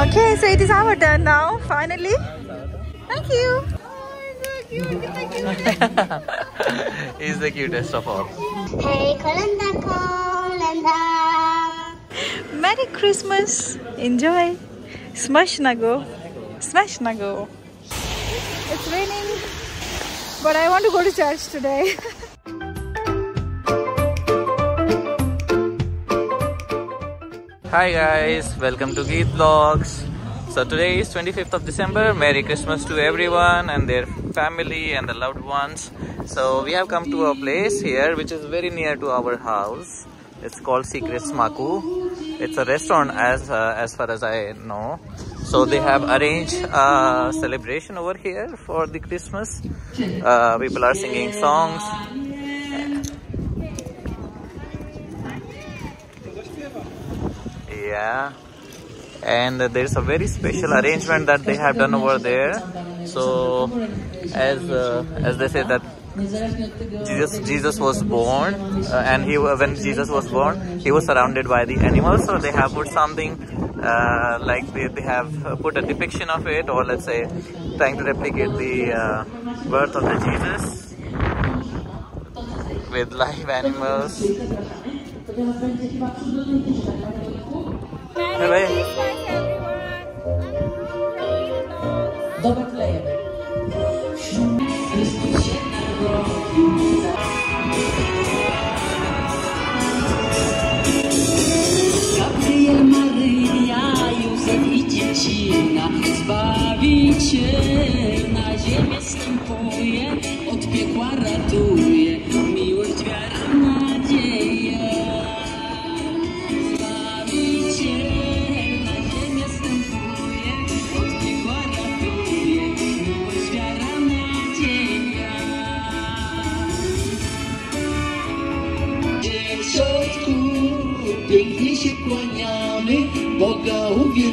Okay, so it is our turn now, finally. Thank you. He's the cutest of all. Hey, Kolenda, Kolenda. Merry Christmas. Enjoy. Smash Nago. Smash Nago. It's raining, but I want to go to church today. Hi guys, welcome to Geet Vlogs. So today is 25th of December. Merry Christmas to everyone and their family and the loved ones. So we have come to a place here which is very near to our house. It's called Sekret Smaku. It's a restaurant as uh, as far as I know. So they have arranged a celebration over here for the Christmas. Uh, people are singing songs. Yeah. And there's a very special arrangement that they have done over there. So as uh, as they say that jesus jesus was born uh, and he when jesus was born he was surrounded by the animals. So they have put something uh, like they, they have put a depiction of it or let's say trying to replicate the uh, birth of the jesus with live animals Bye Doklejemy.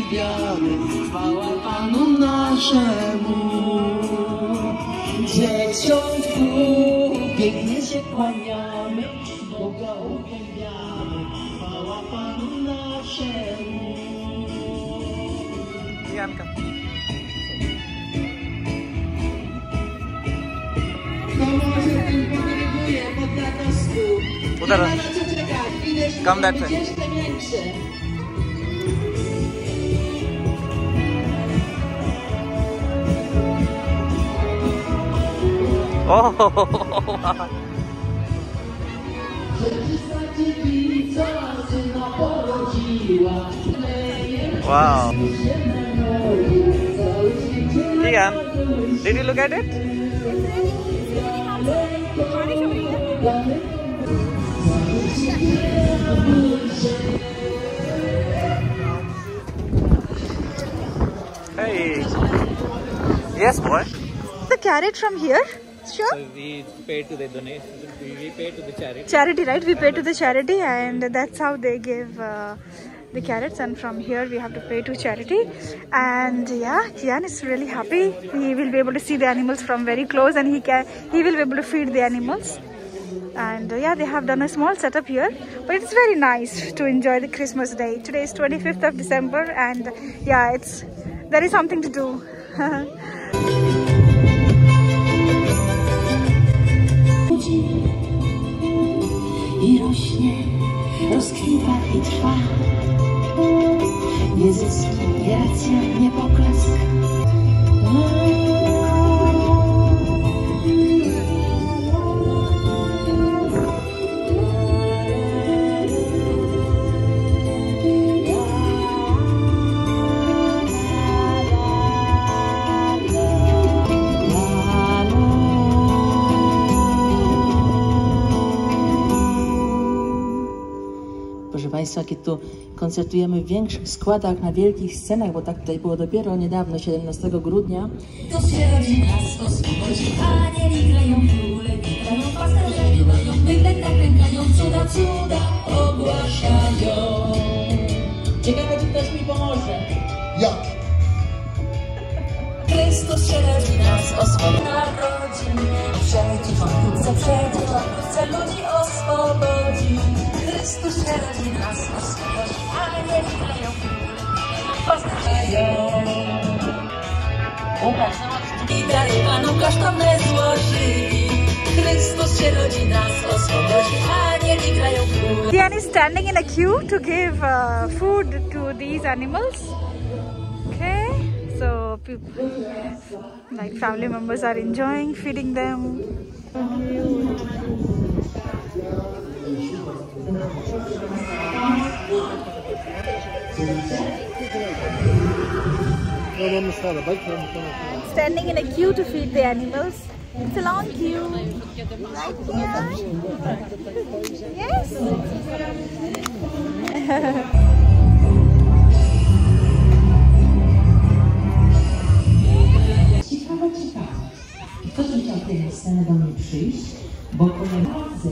Uwielbiamy, chwała Panu naszemu. Dzieciątku, pięknie się kłaniamy, Boga uwielbiamy, chwała Panu naszemu. Janka. Udara. Come that way. Oh, wow. Kian, did you look at it? Hey. Yes, boy. the carrot from here? Sure. we pay to the donation. We pay to the charity. charity right we pay to the charity and that's how they give uh, the carrots and from here we have to pay to charity and yeah Kian is really happy he will be able to see the animals from very close and he can he will be able to feed the animals and uh, yeah they have done a small setup here but it's very nice to enjoy the christmas day today is 25th of december and yeah it's there is something to do rośnie, rozkwita i trwa. Nie zysk, nie racja, nie poklask. Kiedy tu koncertujemy w większych składach, na wielkich scenach, bo tak tutaj było dopiero niedawno, 17 grudnia. To się rodzi nas oswobodzi, anieli grają, króle witają, pasterze śpiewają, bydle tak rękają, cuda, cuda ogłaszają. Ciekawe, czy ktoś mi pomoże. Ja. Chrystus się rodzi nas oswobodzi, narodzi, przejdzie wokółce, przejdzie wokółce, ludzi oswobodzi. Chrystus król. Diane is standing in a queue to give uh, food to these animals. Okay, so people, like family members are enjoying feeding them. Standing in a queue to feed the animals. It's a long queue. Right here. Yes. Ciekawa, ciekawa. Kto chciał teraz do mnie przyjść? Bo koledzy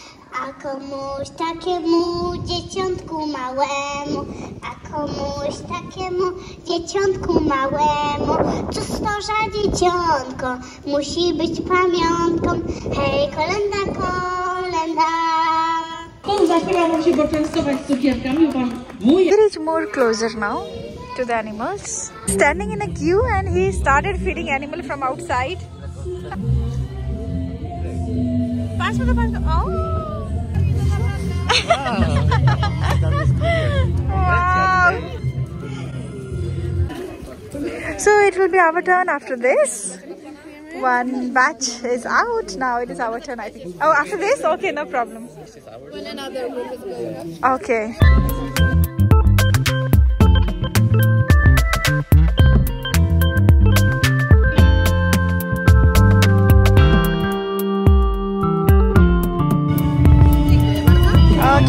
A komuś takiemu dzieciątku małemu, a komuś takiemu dzieciątku małemu, co stworza dzieciątko, musi być pamiątką. Hej, kolenda, kolenda. Pan zabrał się poczęstować cukierkami, bo pan wuj Here is more closer now to the animals. Standing in a queue and he started feeding animal from outside. Pass me the pass. Oh. Wow. So it will be our turn after this. One batch is out. Now it is our turn, I think. Oh, after this? Okay, no problem. Okay.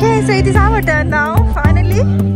Okay, so it is our turn now, finally.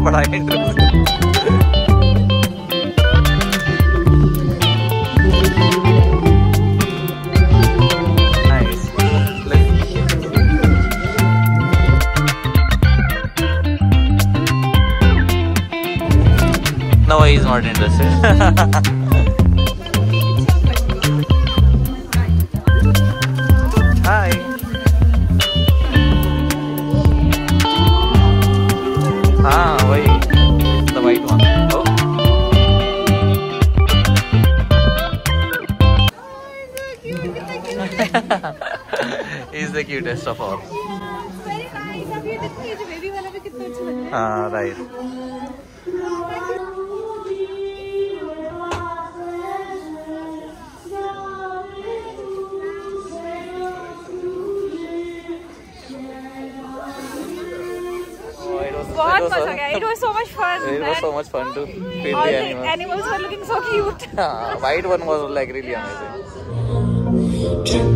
ये बड़ा interest Nice. Look. No, he's not interested. Ah, right. Oh, it was, है बहुत it was मजा so- गया It was so much fun It was and so much fun to feed all the the animals. animals were looking so cute Ah, white one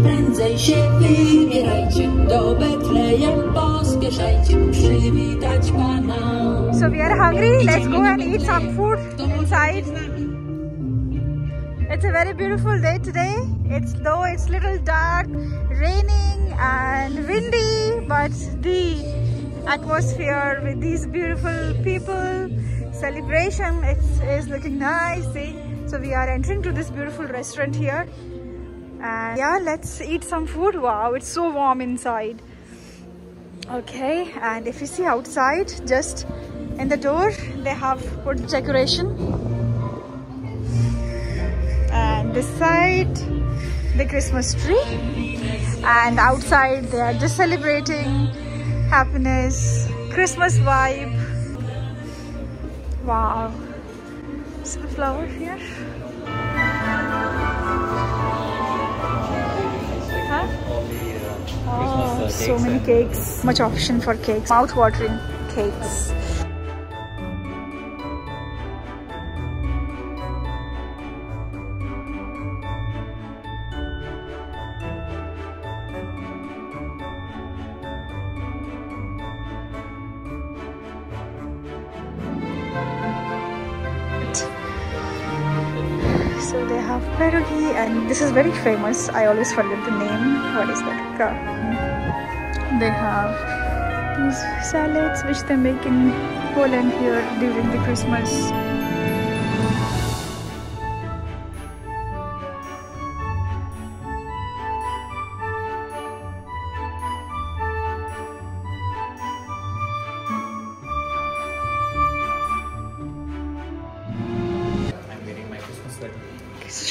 Prędzej się wybierajcie do Betlejem, pospieszajcie przywitać Pana. So we are hungry. Let's go and eat some food inside. It's a very beautiful day today. It's though it's little dark, raining and windy, but the atmosphere with these beautiful people, celebration, it's, is looking nice. See? So we are entering to this beautiful restaurant here. And yeah, let's eat some food. Wow, it's so warm inside. Okay, and if you see outside, just in the door, they have put decoration. And this side the Christmas tree and outside they are just celebrating happiness, Christmas vibe. Wow. Some flower here. Huh? Oh, oh, so many cakes. Much option for cakes. Mouth-watering cakes. Pierogi and this is very famous. I always forget the name. What is that? They have these salads which they make in Poland here during the Christmas.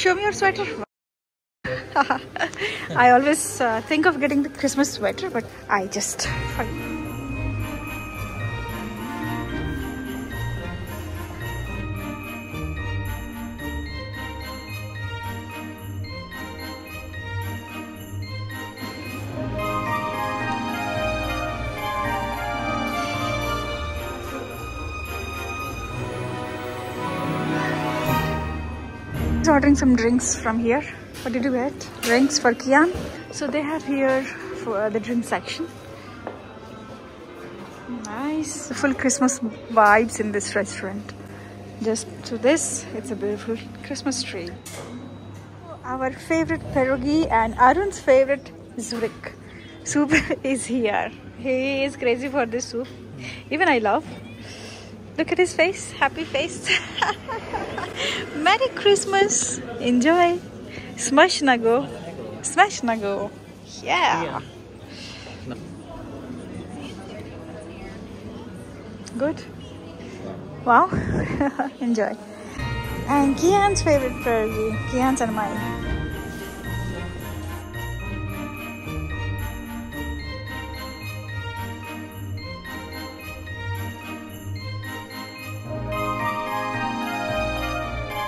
Show me your sweater. I always uh, think of getting the Christmas sweater, but I just. He's ordering some drinks from here. What did you get? Drinks for Kian. So they have here for uh, the drink section. Nice. Full Christmas vibes in this restaurant. Just to this, it's a beautiful Christmas tree. Our favorite pierogi and Arun's favorite żurek soup is here. He is crazy for this soup. Even I love. Look at his face, happy face. Merry Christmas. Enjoy. Smash Nago. Smash Nago. Yeah. Good. Wow. Enjoy. And Kian's favorite pierogi. Kian's and mine.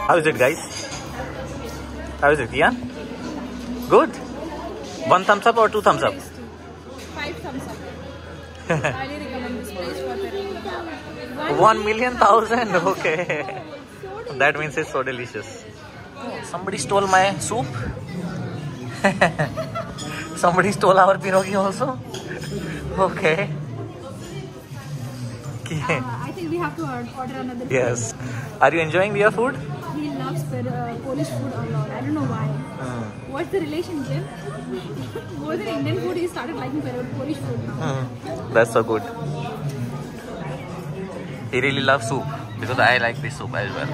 How is it, guys? How is it, Kian? Good. One thumbs up or two thumbs up? Five thumbs up. Highly recommend this place for the One million thousand. Okay. That means it's so delicious. Somebody stole my soup. Somebody stole our pierogi also. Okay. Okay. I think we have to order another. Yes. Are you enjoying your food? फिर Polish food I don't know why what's the relationship more than Indian food he started liking फिर Polish food that's so good He really loves soup because I like this soup as well.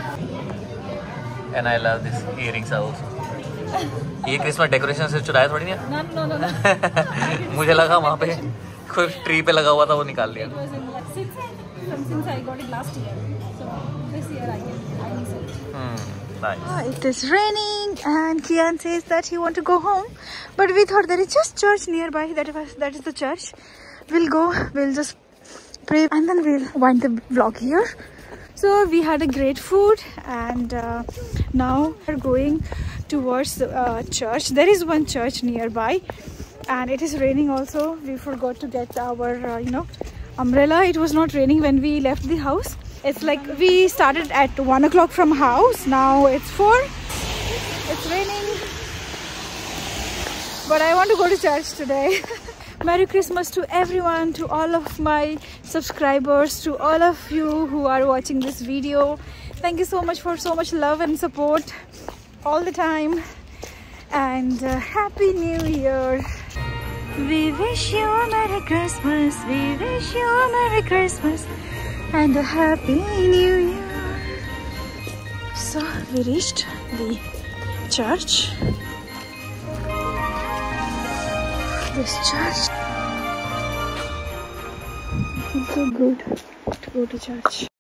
And I love these earrings also. ये Christmas decoration से चुराया थोड़ी ना? No, no, no, मुझे लगा वहाँ पे कोई ट्री पे लगा हुआ था वो निकाल दिया। Nice. Ah, It is raining and Kian says that he want to go home. But we thought there is just church nearby. That was that is the church. We'll go. We'll just pray and then we'll wind the vlog here. So we had a great food and uh, now we're going towards the uh, church. There is one church nearby and it is raining also. We forgot to get our uh, you know umbrella. It was not raining when we left the house. It's like we started at one o'clock from house. Now it's four. It's raining. But I want to go to church today. Merry Christmas to everyone, to all of my subscribers, to all of you who are watching this video. Thank you so much for so much love and support all the time. And uh, Happy New Year. We wish you a Merry Christmas. We wish you a Merry Christmas and a Happy New Year. So we reached the church. This church. It's so good to go to church.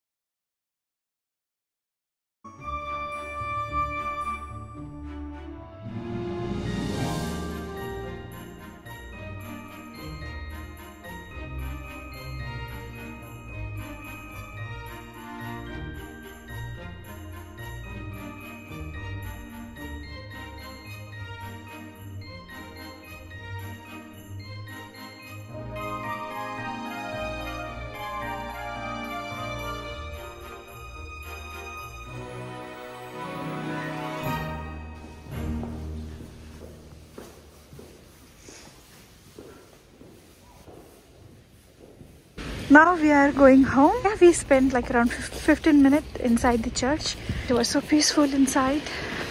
Now we are going home. Yeah, we spent like around 15 minutes inside the church. It was so peaceful inside.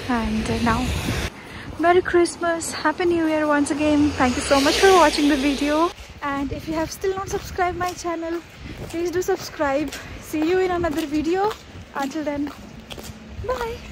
And uh, now merry christmas happy new year once again. Thank you so much for watching the video. And if you have still not subscribed my channel please do subscribe. See you in another video. Until then bye